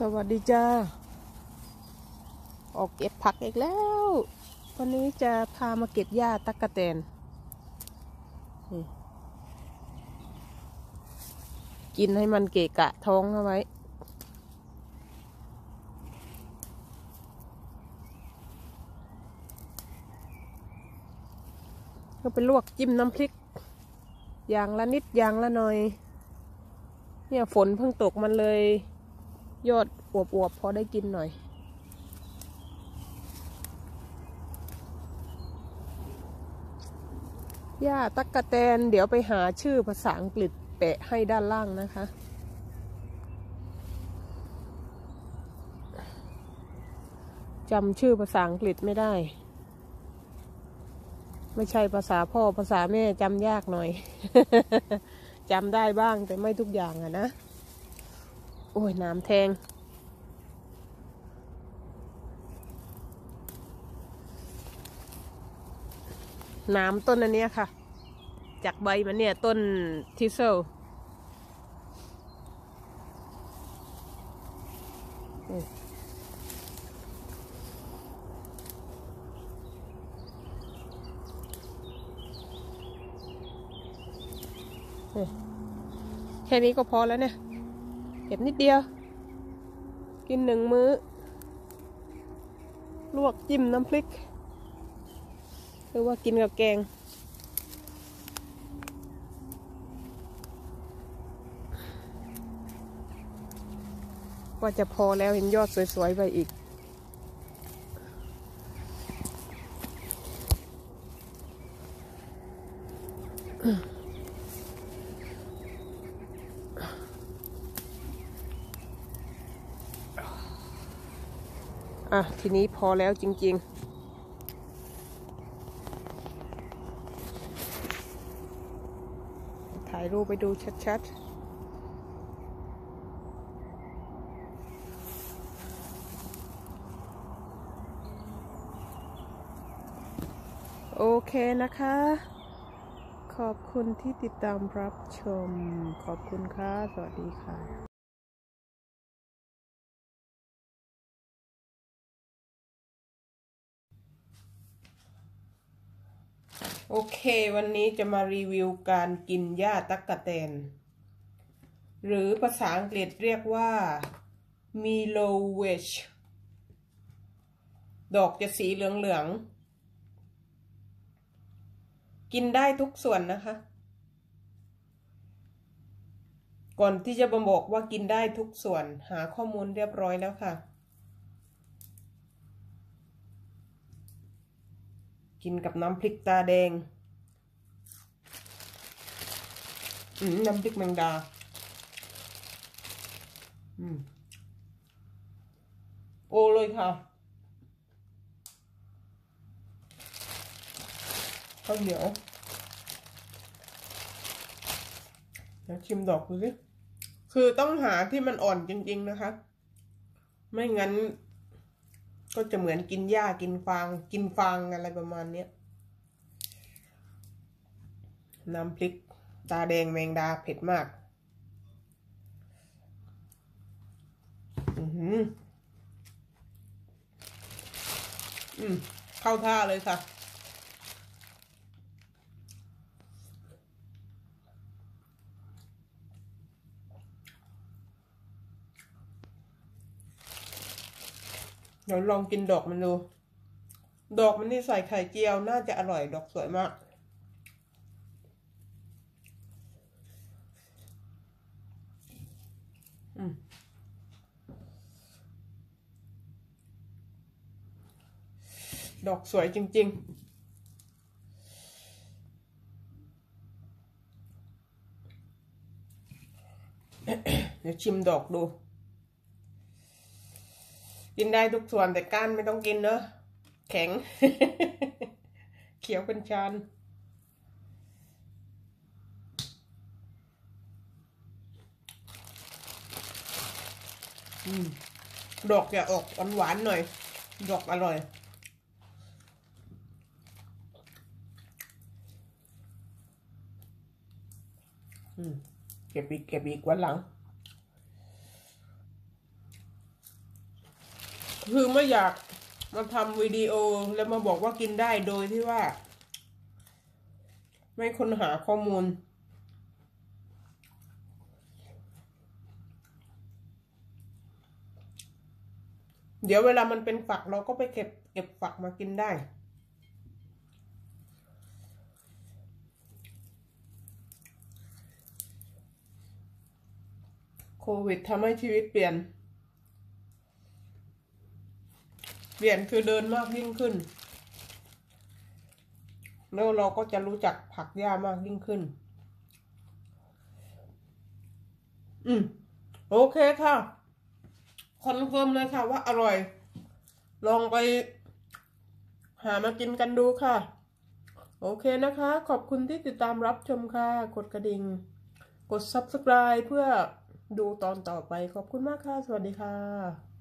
สวัสดีจ้า ออกเก็บผักอีกแล้ว วันนี้จะพามาเก็บหญ้าตักกะแตน กินให้มันเกะกะท้องเอาไว้ ก็ไปลวกจิ้มน้ำพริก อย่างละนิดอย่างละหน่อย เนี่ยฝนเพิ่งตกมันเลย ยอดอวบๆพอได้กินหน่อยย่าตักกะแตน เดี๋ยวไปหาชื่อภาษาอังกฤษแปะให้ด้านล่างนะคะจำชื่อภาษาอังกฤษไม่ได้ ไม่ใช่ภาษาพ่อภาษาแม่จำยากหน่อย จำได้บ้างแต่ไม่ทุกอย่างอะนะ โอ้ย น้ำแทง น้ำต้นอันนี้ค่ะ จากใบมันเนี่ย ต้นทิเซลอืมนี่แค่นี้ก็พอแล้วเนี่ย เก็บนิดเดียว กินหนึ่งมื้อ ลวกจิ้มน้ำพริก หรือว่ากินกับแกง ว่าจะพอแล้วเห็นยอดสวยๆไปอีกอ่ะ ทีนี้พอแล้วจริงๆถ่ายรูปไปดูชัดๆ โอเคนะคะ ขอบคุณที่ติดตามรับชม ขอบคุณค่ะ สวัสดีค่ะ โอเค วันนี้จะมารีวิวการกินหญ้าตักกะแตน หรือภาษาอังกฤษเรียกว่า m i l o w e s h ดอกจะสีเหลืองๆ กินได้ทุกส่วนนะคะ ก่อนที่จะบอกว่ากินได้ทุกส่วนหาข้อมูลเรียบร้อยแล้วค่ะ กินกับน้ำพริกตาแดงน้ำพริกแมงดาอโอเลยค่ะข้าวเหนียวเดี๋ยวชิมดอกดูสิ คือต้องหาที่มันอ่อนจริง ๆ นะคะ ไม่งั้น ก็จะเหมือนกินหญ้ากินฟาง กินฟางอะไรประมาณเนี้ยน้ำพริกตาแดงแมงดาเผ็ดมาก อือหืออืมเข้าท่าเลยค่ะ เดี๋ยวลองกินดอกมันดู ดอกมันนี่ใส่ไข่เจียวน่าจะอร่อยดอกสวยมาก อืมดอกสวยจริง ๆ เดี๋ยวชิมดอกดู กินได้ทุกส่วนแต่ก้านไม่ต้องกินเนอะแข็ง เขียวเป็นชานอดอกจะออกหวานๆหน่อย ดอกอร่อยอืมเก็บอีกเก็บอีกวันหลัง คือไม่อยากมาทำวิดีโอแล้วมาบอกว่ากินได้โดยที่ว่า ไม่ค้นหาข้อมูล เดี๋ยวเวลามันเป็นฝักเราก็ไปเก็บ เก็บฝักมากินได้โควิดทำให้ชีวิตเปลี่ยน เป ลี่ยนคือเดินมากยิ่งขึ้น แล้วเราก็จะรู้จักผักหญ้ามากยิ่งขึ้น อืม โอเคค่ะ confirm เลยค่ะว่าอร่อย ลองไป หามากินกันดูค่ะ โอเคนะคะ ขอบคุณที่ติดตามรับชมค่ะ กดกระดิ่ง กด subscribe เพื่อดูตอนต่อไป ขอบคุณมากค่ะ สวัสดีค่ะ